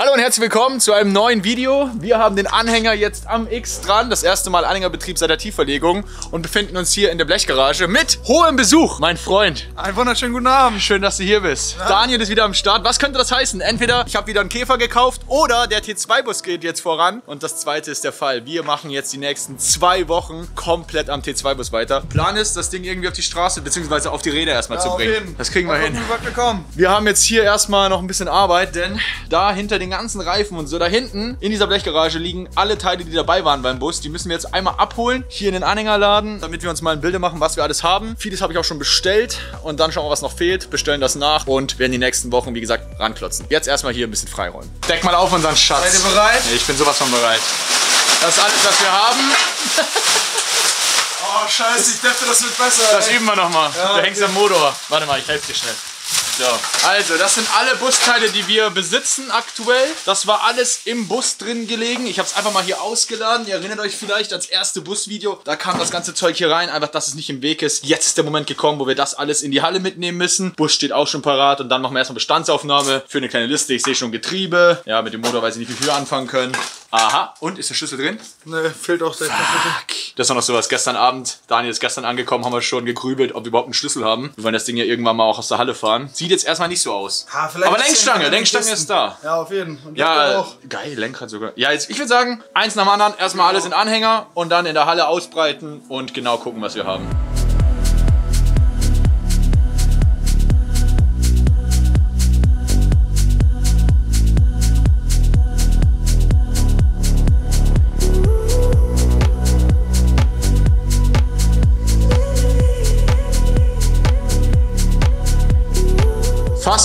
Hallo und herzlich willkommen zu einem neuen Video. Wir haben den Anhänger jetzt am X dran. Das erste Mal Anhängerbetrieb seit der Tiefverlegung und befinden uns hier in der Blechgarage mit hohem Besuch. Mein Freund. Einen wunderschönen guten Abend. Schön, dass du hier bist. Ja. Daniel ist wieder am Start. Was könnte das heißen? Entweder ich habe wieder einen Käfer gekauft oder der T2-Bus geht jetzt voran. Und das zweite ist der Fall. Wir machen jetzt die nächsten zwei Wochen komplett am T2-Bus weiter. Plan ist, das Ding irgendwie auf die Straße bzw. auf die Räder erstmal ja, zu bringen. Das kriegen wir hin. Wir haben jetzt hier erstmal noch ein bisschen Arbeit, denn da hinter den den ganzen Reifen und so. Da hinten in dieser Blechgarage liegen alle Teile, die dabei waren beim Bus. Die müssen wir jetzt einmal abholen, hier in den Anhänger laden, damit wir uns mal ein Bild machen, was wir alles haben. Vieles habe ich auch schon bestellt und dann schauen wir, was noch fehlt, bestellen das nach und werden die nächsten Wochen, wie gesagt, ranklotzen. Jetzt erstmal hier ein bisschen freiräumen. Deck mal auf unseren Schatz. Seid ihr bereit? Ich bin sowas von bereit. Das ist alles, was wir haben. oh, scheiße, ich dachte, das wird besser. Das ey. üben wir nochmal. Ja, du hängst am Motor. Warte mal, ich helfe dir schnell. So, also das sind alle Busteile, die wir besitzen aktuell. Das war alles im Bus drin gelegen. Ich habe es einfach mal hier ausgeladen. Ihr erinnert euch vielleicht ans erste Busvideo. Da kam das ganze Zeug hier rein, einfach, dass es nicht im Weg ist. Jetzt ist der Moment gekommen, wo wir das alles in die Halle mitnehmen müssen. Bus steht auch schon parat und dann machen wir erstmal Bestandsaufnahme für eine kleine Liste. Ich sehe schon Getriebe. Ja, mit dem Motor weiß ich nicht, wie viel wir anfangen können. Aha, und ist der Schlüssel drin? Ne, fehlt auch der Schlüssel. Das ist noch sowas. Gestern Abend, Daniel ist gestern angekommen, haben wir schon gegrübelt, ob wir überhaupt einen Schlüssel haben. Wir wollen das Ding ja irgendwann mal auch aus der Halle fahren. Sieht jetzt erstmal nicht so aus. Ha, Aber Lenkstange, Lenkstange ist da. Ja, auf jeden Fall. Ja, geil, Lenkrad sogar. Ja, jetzt, ich würde sagen, eins nach dem anderen, erstmal alles in Anhänger und dann in der Halle ausbreiten und genau gucken, was wir haben.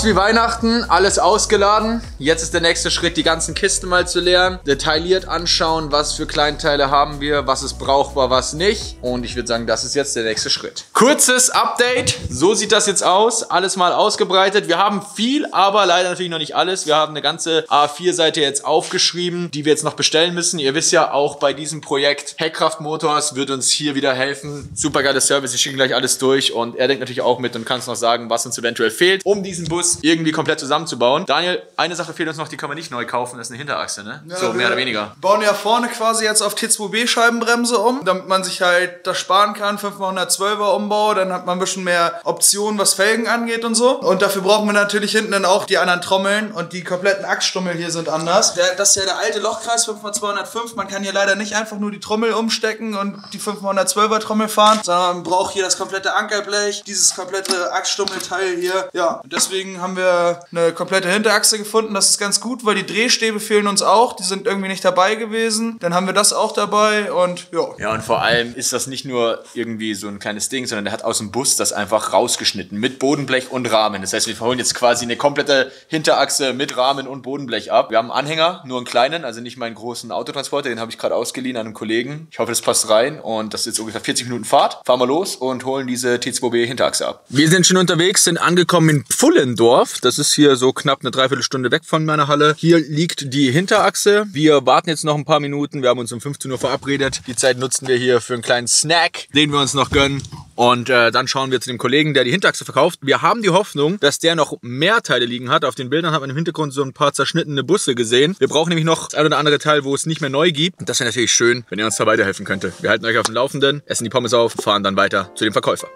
Fast wie Weihnachten, alles ausgeladen. Jetzt ist der nächste Schritt, die ganzen Kisten mal zu leeren. Detailliert anschauen, was für Kleinteile haben wir, was ist brauchbar, was nicht. Und ich würde sagen, das ist jetzt der nächste Schritt. Kurzes Update. So sieht das jetzt aus. Alles mal ausgebreitet. Wir haben viel, aber leider natürlich noch nicht alles. Wir haben eine ganze A4-Seite jetzt aufgeschrieben, die wir jetzt noch bestellen müssen. Ihr wisst ja, auch bei diesem Projekt Heckkraft Motors wird uns hier wieder helfen. Super geiles Service. Ich schicke gleich alles durch und er denkt natürlich auch mit und kann es noch sagen, was uns eventuell fehlt, um diesen Bus irgendwie komplett zusammenzubauen. Daniel, eine Sache fehlt uns noch, die können wir nicht neu kaufen, das ist eine Hinterachse, ne? Ja, so, mehr oder weniger. bauen ja vorne quasi jetzt auf T2B Scheibenbremse um, damit man sich halt das sparen kann, 512er Umbau, dann hat man ein bisschen mehr Optionen, was Felgen angeht und so. Und dafür brauchen wir natürlich hinten dann auch die anderen Trommeln und die kompletten Achsstummel hier sind anders. Der, das ist ja der alte Lochkreis 5x205, man kann hier leider nicht einfach nur die Trommel umstecken und die 512er Trommel fahren, sondern man braucht hier das komplette Ankerblech, dieses komplette Achsstummelteil hier. Ja, und deswegen haben wir eine komplette Hinterachse gefunden, das ist ganz gut, weil die Drehstäbe fehlen uns auch. Die sind irgendwie nicht dabei gewesen. Dann haben wir das auch dabei und ja. Ja, und vor allem ist das nicht nur irgendwie so ein kleines Ding, sondern der hat aus dem Bus das einfach rausgeschnitten mit Bodenblech und Rahmen. Das heißt, wir holen jetzt quasi eine komplette Hinterachse mit Rahmen und Bodenblech ab. Wir haben einen Anhänger, nur einen kleinen, also nicht meinen großen Autotransporter, den habe ich gerade ausgeliehen an einem Kollegen. Ich hoffe, das passt rein und das ist jetzt ungefähr 40 Minuten Fahrt. Fahren wir los und holen diese T2B Hinterachse ab. Wir sind schon unterwegs, sind angekommen in Pfullendorf. Das ist hier so knapp eine Dreiviertelstunde weg von meiner Halle. Hier liegt die Hinterachse. Wir warten jetzt noch ein paar Minuten. Wir haben uns um 15 Uhr verabredet. Die Zeit nutzen wir hier für einen kleinen Snack, den wir uns noch gönnen. Und äh, dann schauen wir zu dem Kollegen, der die Hinterachse verkauft. Wir haben die Hoffnung, dass der noch mehr Teile liegen hat. Auf den Bildern hat man im Hintergrund so ein paar zerschnittene Busse gesehen. Wir brauchen nämlich noch das ein oder andere Teil, wo es nicht mehr neu gibt. Und das wäre natürlich schön, wenn ihr uns da weiterhelfen könnte. Wir halten euch auf dem Laufenden, essen die Pommes auf, fahren dann weiter zu dem Verkäufer.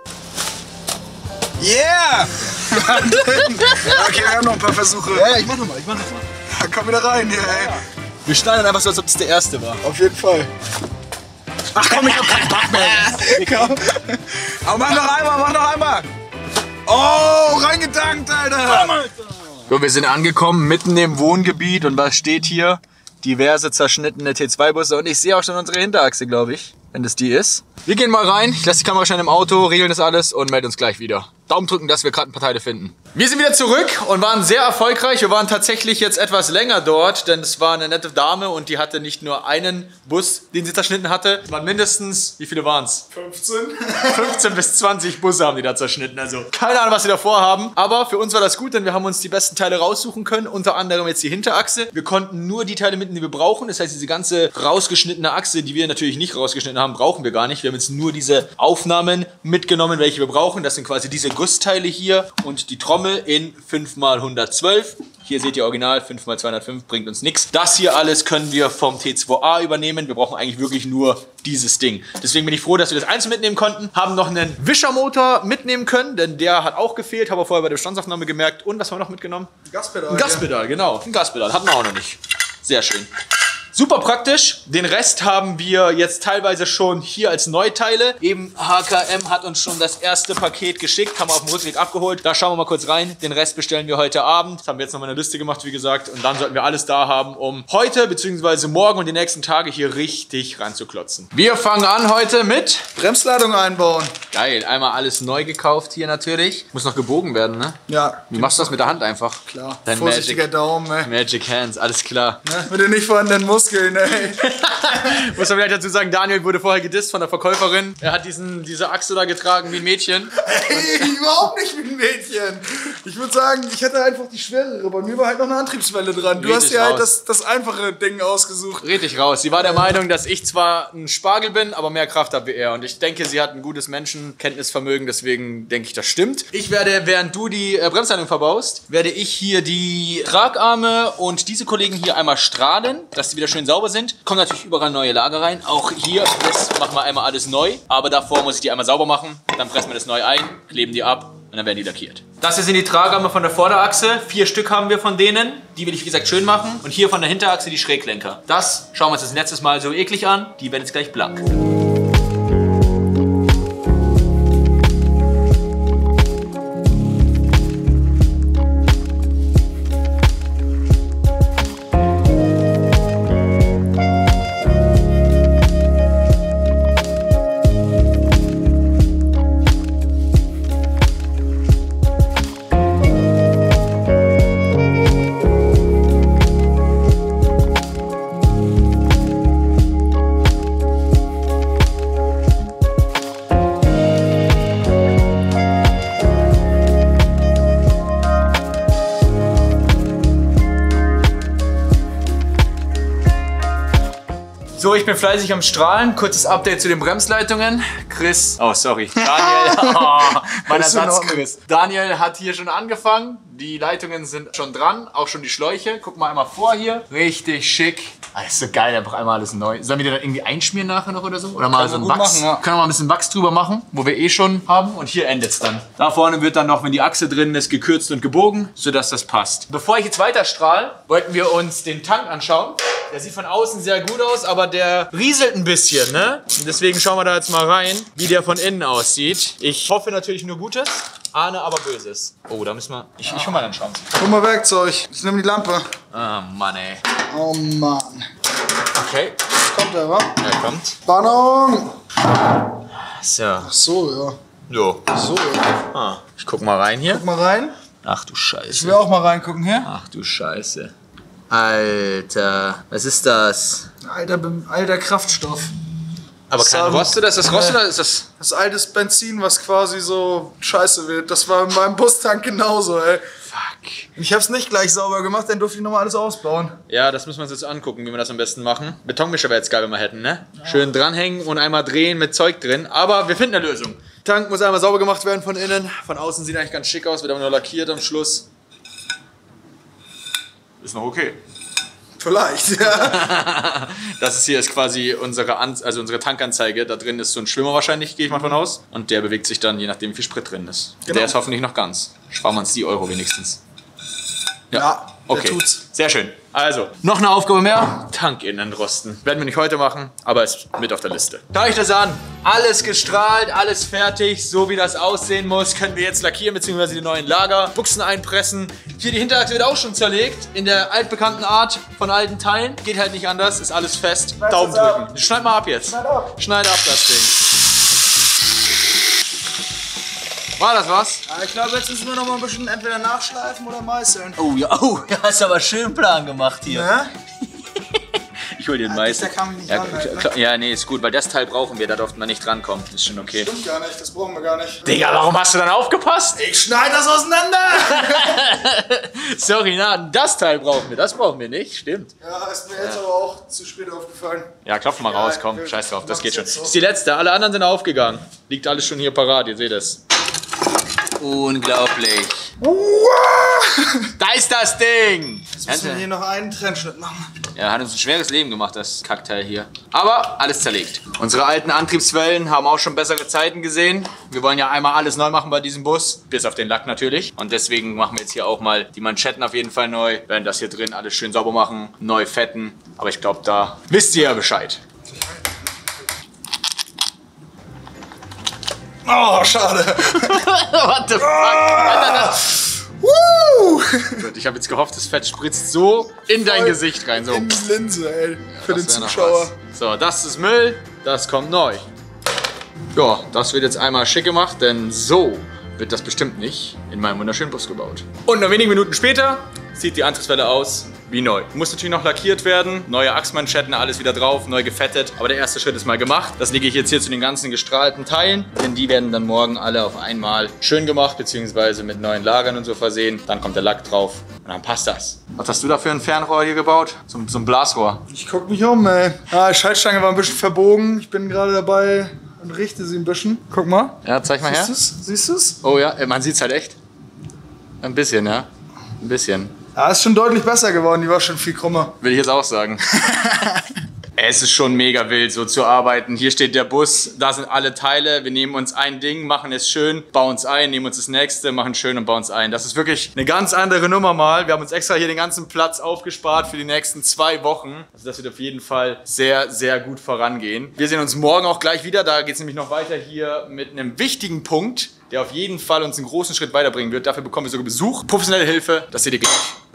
Yeah! okay, wir haben noch ein paar Versuche. Ja, ich mach nochmal, ich mach nochmal. Komm wieder rein hier, ey. Wir schneiden einfach so, als ob das der erste war. Auf jeden Fall. Ach komm, ich hab keinen Bock mehr. komm. Aber mach noch einmal, mach noch einmal. Oh, reingedankt, Alter. So, wir sind angekommen mitten im Wohngebiet und was steht hier? Diverse zerschnittene T2-Busse und ich sehe auch schon unsere Hinterachse, glaube ich, wenn das die ist. Wir gehen mal rein, ich lasse die Kamera schnell im Auto, regeln das alles und melden uns gleich wieder. Daumen drücken, dass wir gerade ein paar Teile finden. Wir sind wieder zurück und waren sehr erfolgreich. Wir waren tatsächlich jetzt etwas länger dort, denn es war eine nette Dame und die hatte nicht nur einen Bus, den sie zerschnitten hatte. Es waren mindestens, wie viele waren es? 15. 15 bis 20 Busse haben die da zerschnitten. Also keine Ahnung, was sie davor haben. Aber für uns war das gut, denn wir haben uns die besten Teile raussuchen können. Unter anderem jetzt die Hinterachse. Wir konnten nur die Teile mitnehmen, die wir brauchen. Das heißt, diese ganze rausgeschnittene Achse, die wir natürlich nicht rausgeschnitten haben, brauchen wir gar nicht. Wir haben jetzt nur diese Aufnahmen mitgenommen, welche wir brauchen. Das sind quasi diese Gussteile hier und die Trommel in 5x112. Hier seht ihr original 5x205, bringt uns nichts. Das hier alles können wir vom T2A übernehmen. Wir brauchen eigentlich wirklich nur dieses Ding. Deswegen bin ich froh, dass wir das einzeln mitnehmen konnten. Haben noch einen Wischermotor mitnehmen können, denn der hat auch gefehlt. Haben wir vorher bei der Bestandsaufnahme gemerkt. Und was haben wir noch mitgenommen? Gaspedal. Ein Gaspedal, genau. Ein Gaspedal hatten wir auch noch nicht. Sehr schön. Super praktisch. Den Rest haben wir jetzt teilweise schon hier als Neuteile. Eben HKM hat uns schon das erste Paket geschickt, haben wir auf dem Rückweg abgeholt. Da schauen wir mal kurz rein. Den Rest bestellen wir heute Abend. Das haben wir jetzt nochmal eine Liste gemacht, wie gesagt. Und dann sollten wir alles da haben, um heute bzw. morgen und die nächsten Tage hier richtig ranzuklotzen. Wir fangen an heute mit... Bremsladung einbauen. Geil, einmal alles neu gekauft hier natürlich. Muss noch gebogen werden, ne? Ja, Wie machst du das mit der Hand einfach? klar. Dein Vorsichtiger Magic, Daumen, ey. Magic Hands, alles klar. Ne? Mit den nicht vorhandenen Muskeln, ey. Muss man vielleicht dazu sagen, Daniel wurde vorher gedisst von der Verkäuferin. Er hat diesen, diese Achse da getragen wie ein Mädchen. Ey, überhaupt nicht wie ein Mädchen. Ich würde sagen, ich hätte einfach die schwerere. Bei mir war halt noch eine Antriebswelle dran. Du Red hast dir halt das, das einfache Ding ausgesucht. Red dich raus. Sie war der Meinung, dass ich zwar ein Spargel bin, aber mehr Kraft habe wie er. Und ich denke, sie hat ein gutes Menschenkenntnisvermögen, deswegen denke ich, das stimmt. Ich werde, während du die äh, Bremsleitung verbaust, werde ich hier die Tragarme und diese Kollegen hier einmal strahlen, dass sie wieder schön sauber sind. Kommen natürlich überall neue Lager rein. Auch hier, das machen wir einmal alles neu. Aber davor muss ich die einmal sauber machen. Dann pressen wir das neu ein, kleben die ab und dann werden die lackiert. Das hier sind die Tragarme von der Vorderachse. Vier Stück haben wir von denen. Die will ich, wie gesagt, schön machen. Und hier von der Hinterachse die Schräglenker. Das schauen wir uns das letztes Mal so eklig an. Die werden jetzt gleich blank. Bin fleißig am Strahlen. Kurzes Update zu den Bremsleitungen. Chris, oh sorry, Daniel, oh, mein Ist in Ersatz Ordnung. Chris. Daniel hat hier schon angefangen. Die Leitungen sind schon dran, auch schon die Schläuche. Guck mal einmal vor hier. Richtig schick. Ah, ist so geil, einfach einmal alles neu. Sollen wir die dann irgendwie einschmieren nachher noch oder so? Oder mal Können so ein Wachs? machen, ja. Können wir mal ein bisschen Wachs drüber machen, wo wir eh schon haben. Und hier endet es dann. Da vorne wird dann noch, wenn die Achse drin ist, gekürzt und gebogen, sodass das passt. Bevor ich jetzt weiter strahl, wollten wir uns den Tank anschauen. Der sieht von außen sehr gut aus, aber der rieselt ein bisschen, ne? Und deswegen schauen wir da jetzt mal rein, wie der von innen aussieht. Ich hoffe natürlich nur Gutes, ahne aber Böses. Oh, da müssen wir... Ich, ich hol mal den Schwanz. Guck mal Werkzeug. Ich nehme die Lampe. Ah, Mann, ey. Oh Mann. Okay, Kommt er, wa? er kommt. Spannung. So. So, ja. So. So, ja. Ah, ich guck mal rein hier. Guck mal rein. Ach du Ich Scheiße. will auch mal reingucken hier. Ach du Scheiße. Alter, was ist das? Alter, alter Kraftstoff. Aber kein Sam- Rost oder ist das Rost oder ist das... Das ist altes Benzin, was quasi so scheiße wird. Das war in meinem Bustank genauso, ey. Fuck. Ich hab's nicht gleich sauber gemacht, dann durfte ich nochmal alles ausbauen. Ja, das müssen wir uns jetzt angucken, wie wir das am besten machen. Betonmischer wäre jetzt geil, wenn wir hätten, ne? Schön dranhängen und einmal drehen mit Zeug drin. Aber wir finden eine Lösung. Tank muss einmal sauber gemacht werden von innen. Von außen sieht eigentlich ganz schick aus, wird aber nur lackiert am Schluss. Ist noch okay. Vielleicht, ja. Das ist hier ist quasi unsere, An also unsere Tankanzeige. Da drin ist so ein Schwimmer wahrscheinlich, gehe ich mal von aus. Und der bewegt sich dann, je nachdem, wie viel Sprit drin ist. Genau. Der ist hoffentlich noch ganz. Sparen wir uns die Euro wenigstens. Ja, der Okay, tut's. sehr schön. Also, noch eine Aufgabe mehr. Tank innen rosten. Werden wir nicht heute machen, aber ist mit auf der Liste. Schau ich das an. Alles gestrahlt, alles fertig. So wie das aussehen muss, können wir jetzt lackieren bzw. die neuen Lager. Buchsen einpressen. Hier die Hinterachse wird auch schon zerlegt. In der altbekannten Art von alten Teilen. Geht halt nicht anders, ist alles fest. Daumen es ab. drücken. Schneid mal ab jetzt. Schneid ab. Schneid ab das Ding. War das was? Ja, Ich glaube, jetzt müssen wir noch mal ein bisschen entweder nachschleifen oder meißeln. Oh ja, oh, ja, hast aber schön Plan gemacht hier. Ja? Ich hol dir den mich nicht ja, ranhalten, ne? ja, nee, ist gut, weil das Teil brauchen wir, da durften wir nicht drankommen. Ist schon okay. Stimmt gar nicht, das brauchen wir gar nicht. Digga, warum hast du dann aufgepasst? Ich schneide das auseinander! Sorry, na, das Teil brauchen wir, das brauchen wir nicht, stimmt. ja, ist mir jetzt aber auch zu spät aufgefallen. Ja, klopf mal Ja, raus, komm, scheiß drauf, das geht schon. so. Das ist die letzte, alle anderen sind aufgegangen. Liegt alles schon hier parat, ihr seht es. Unglaublich. Da ist das Ding! Jetzt müssen wir hier noch einen Trennschnitt machen. Er hat uns ein schweres Leben gemacht, das Kackteil hier. Aber alles zerlegt. Unsere alten Antriebswellen haben auch schon bessere Zeiten gesehen. Wir wollen ja einmal alles neu machen bei diesem Bus. Bis auf den Lack natürlich. Und deswegen machen wir jetzt hier auch mal die Manschetten auf jeden Fall neu. Werden das hier drin alles schön sauber machen. Neu fetten. Aber ich glaube, da wisst ihr ja Bescheid. Oh, schade. What the fuck? Woo! Gut, ich habe jetzt gehofft, das Fett spritzt so in dein Voll Gesicht rein. So. In die Linse, ey. Für den Zuschauer. So, das ist Müll, das kommt neu. Ja, das wird jetzt einmal schick gemacht, denn so wird das bestimmt nicht in meinem wunderschönen Bus gebaut. Und nur wenige Minuten später sieht die Antriebswelle aus wie neu. Muss natürlich noch lackiert werden, neue Achsmanschetten, alles wieder drauf, neu gefettet. Aber der erste Schritt ist mal gemacht. Das lege ich jetzt hier zu den ganzen gestrahlten Teilen, denn die werden dann morgen alle auf einmal schön gemacht, beziehungsweise mit neuen Lagern und so versehen. Dann kommt der Lack drauf und dann passt das. Was hast du da für ein Fernrohr hier gebaut? So, so ein Blasrohr. Ich guck mich um, ey. Ah, die Schaltstange war ein bisschen verbogen. Ich bin gerade dabei und richte sie ein bisschen. Guck mal. Ja, zeig mal her. Siehst du's? Siehst du's? Oh ja, äh, man sieht's halt echt. Ein bisschen, ja. Ein bisschen. Ja, ist schon deutlich besser geworden. Die war schon viel krummer. Will ich jetzt auch sagen. es ist schon mega wild, so zu arbeiten. Hier steht der Bus, da sind alle Teile. Wir nehmen uns ein Ding, machen es schön, bauen es ein, nehmen uns das nächste, machen schön und bauen es ein. Das ist wirklich eine ganz andere Nummer mal. Wir haben uns extra hier den ganzen Platz aufgespart für die nächsten zwei Wochen. Also das wird auf jeden Fall sehr, sehr gut vorangehen. Wir sehen uns morgen auch gleich wieder. Da geht es nämlich noch weiter hier mit einem wichtigen Punkt der auf jeden Fall uns einen großen Schritt weiterbringen wird. Dafür bekommen wir sogar Besuch, professionelle Hilfe, das seht ihr gleich.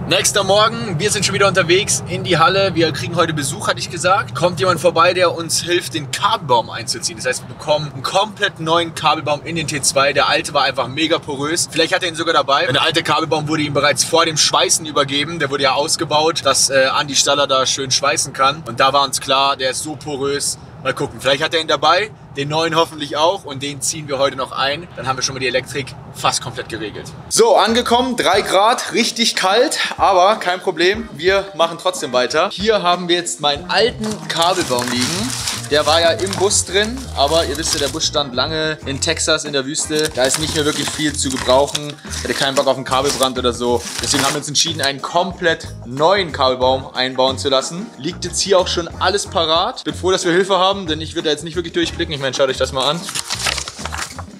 Nächster Morgen, wir sind schon wieder unterwegs in die Halle. Wir kriegen heute Besuch, hatte ich gesagt. Kommt jemand vorbei, der uns hilft, den Kabelbaum einzuziehen. Das heißt, wir bekommen einen komplett neuen Kabelbaum in den T2. Der alte war einfach mega porös. Vielleicht hat er ihn sogar dabei. Der alte Kabelbaum wurde ihm bereits vor dem Schweißen übergeben. Der wurde ja ausgebaut, dass äh, Andi Staller da schön schweißen kann. Und da war uns klar, der ist so porös. Mal gucken, vielleicht hat er ihn dabei, den neuen hoffentlich auch und den ziehen wir heute noch ein. Dann haben wir schon mal die Elektrik fast komplett geregelt. So, angekommen, 3 Grad, richtig kalt, aber kein Problem, wir machen trotzdem weiter. Hier haben wir jetzt meinen alten Kabelbaum liegen. Der war ja im Bus drin, aber ihr wisst ja, der Bus stand lange in Texas in der Wüste. Da ist nicht mehr wirklich viel zu gebrauchen. Hätte keinen Bock auf einen Kabelbrand oder so. Deswegen haben wir uns entschieden, einen komplett neuen Kabelbaum einbauen zu lassen. Liegt jetzt hier auch schon alles parat. Bin froh, dass wir Hilfe haben, denn ich würde da jetzt nicht wirklich durchblicken. Ich meine, schaut euch das mal an.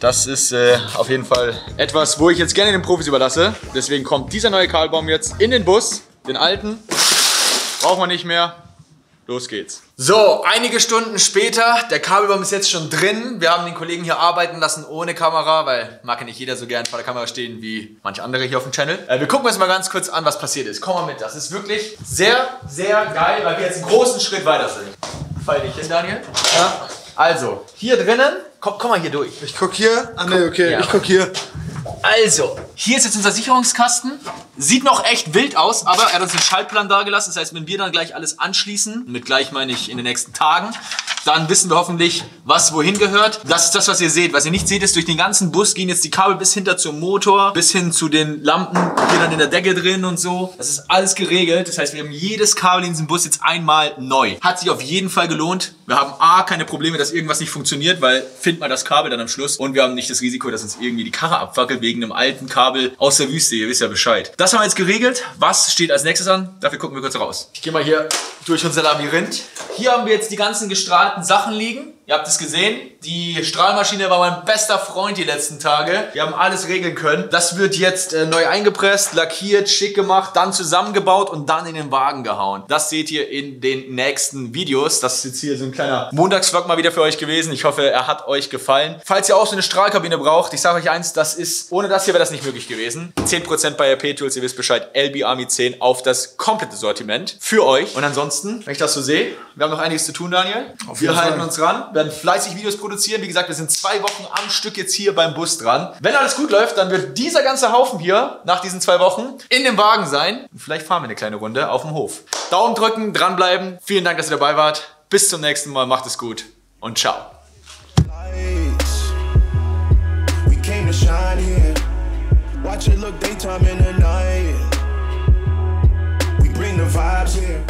Das ist äh, auf jeden Fall etwas, wo ich jetzt gerne den Profis überlasse. Deswegen kommt dieser neue Kabelbaum jetzt in den Bus. Den alten brauchen wir nicht mehr. Los geht's. So, einige Stunden später, der Kabelbaum ist jetzt schon drin. Wir haben den Kollegen hier arbeiten lassen ohne Kamera, weil mag ja nicht jeder so gern vor der Kamera stehen wie manche andere hier auf dem Channel. Äh, wir gucken uns mal ganz kurz an, was passiert ist. Komm mal mit, das ist wirklich sehr, sehr geil, weil wir jetzt einen großen Schritt weiter sind. Fall dich hin, Daniel. Ja. Also, hier drinnen, komm, komm mal hier durch. Ich guck hier. Ah, nee, okay. Ja. Ich guck hier. Also, hier ist jetzt unser Sicherungskasten. Sieht noch echt wild aus, aber er hat uns einen Schaltplan dagelassen. Das heißt, wenn wir dann gleich alles anschließen, mit gleich meine ich in den nächsten Tagen, dann wissen wir hoffentlich, was wohin gehört. Das ist das, was ihr seht. Was ihr nicht seht, ist, durch den ganzen Bus gehen jetzt die Kabel bis hinter zum Motor, bis hin zu den Lampen, hier dann in der Decke drin und so. Das ist alles geregelt. Das heißt, wir haben jedes Kabel in diesem Bus jetzt einmal neu. Hat sich auf jeden Fall gelohnt. Wir haben A, keine Probleme, dass irgendwas nicht funktioniert, weil findet man das Kabel dann am Schluss. Und wir haben nicht das Risiko, dass uns irgendwie die Karre abfackelt wegen einem alten Kabel aus der Wüste. Ihr wisst ja Bescheid. Das haben wir jetzt geregelt. Was steht als nächstes an? Dafür gucken wir kurz raus. Ich gehe mal hier durch unser Labyrinth. Hier haben wir jetzt die ganzen gestrahlten Sachen liegen. Ihr habt es gesehen. Die Strahlmaschine war mein bester Freund die letzten Tage. Wir haben alles regeln können. Das wird jetzt äh, neu eingepresst, lackiert, schick gemacht, dann zusammengebaut und dann in den Wagen gehauen. Das seht ihr in den nächsten Videos. Das ist jetzt hier so ein kleiner Montagsvlog mal wieder für euch gewesen. Ich hoffe, er hat euch gefallen. Falls ihr auch so eine Strahlkabine braucht, ich sage euch eins, das ist, ohne das hier wäre das nicht möglich gewesen. 10% bei RP Tools, ihr wisst Bescheid, LB Army 10 auf das komplette Sortiment für euch. Und ansonsten, wenn ich das so sehe, wir haben noch einiges zu tun, Daniel. Auf wir halten uns ran, werden fleißig Videos produzieren. Wie gesagt, wir sind zwei Wochen am Stück jetzt hier beim Bus dran. Wenn alles gut läuft, dann wird dieser ganze Haufen hier nach diesen zwei Wochen in dem Wagen sein. Und vielleicht fahren wir eine kleine Runde auf dem Hof. Daumen drücken, dranbleiben. Vielen Dank, dass ihr dabei wart. Bis zum nächsten Mal. Macht es gut und ciao. Watch it look daytime in the night. We bring the vibes here.